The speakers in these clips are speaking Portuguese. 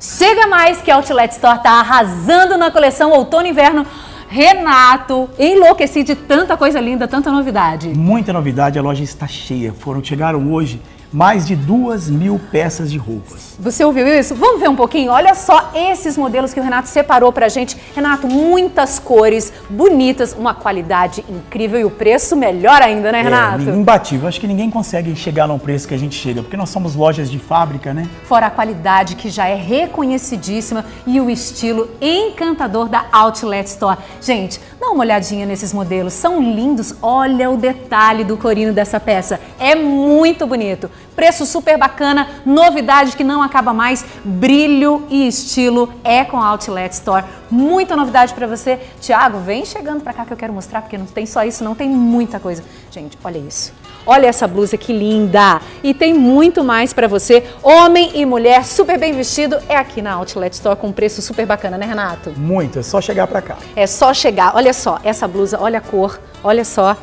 Chega mais que a Outlet Store tá arrasando na coleção outono e inverno. Renato, enlouqueci de tanta coisa linda, tanta novidade. Muita novidade, a loja está cheia. Foram chegaram hoje mais de duas mil peças de roupas. Você ouviu isso? Vamos ver um pouquinho? Olha só esses modelos que o Renato separou pra gente. Renato, muitas cores, bonitas, uma qualidade incrível e o preço melhor ainda, né, Renato? É, imbatível. Acho que ninguém consegue chegar no preço que a gente chega, porque nós somos lojas de fábrica, né? Fora a qualidade que já é reconhecidíssima e o estilo encantador da Outlet Store. Gente, dá uma olhadinha nesses modelos, são lindos. Olha o detalhe do corino dessa peça, é muito bonito. Preço super bacana, novidade que não acaba mais, brilho e estilo é com a Outlet Store. Muita novidade para você. Tiago, vem chegando para cá que eu quero mostrar, porque não tem só isso, não tem muita coisa. Gente, olha isso. Olha essa blusa que linda! E tem muito mais para você. Homem e mulher super bem vestido é aqui na Outlet Store com preço super bacana, né, Renato? Muito, é só chegar para cá. É só chegar. Olha só, essa blusa, olha a cor, olha só.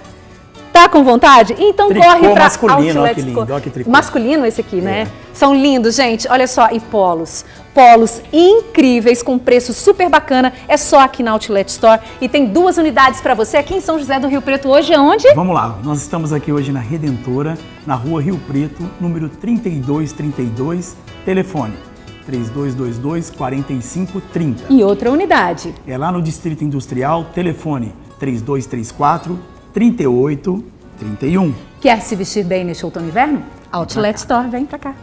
Tá com vontade? Então Tricô corre pra masculino, Outlet ó que lindo, ó que tricô. Masculino esse aqui, né? É. São lindos, gente. Olha só, e polos. Polos incríveis com preço super bacana. É só aqui na Outlet Store e tem duas unidades para você aqui em São José do Rio Preto hoje aonde? Vamos lá, nós estamos aqui hoje na Redentora, na rua Rio Preto, número 3232, telefone 3222 4530. E outra unidade. É lá no Distrito Industrial, telefone 3234 3831. Quer se vestir bem neste outono e inverno? Outlet Store, vem pra cá.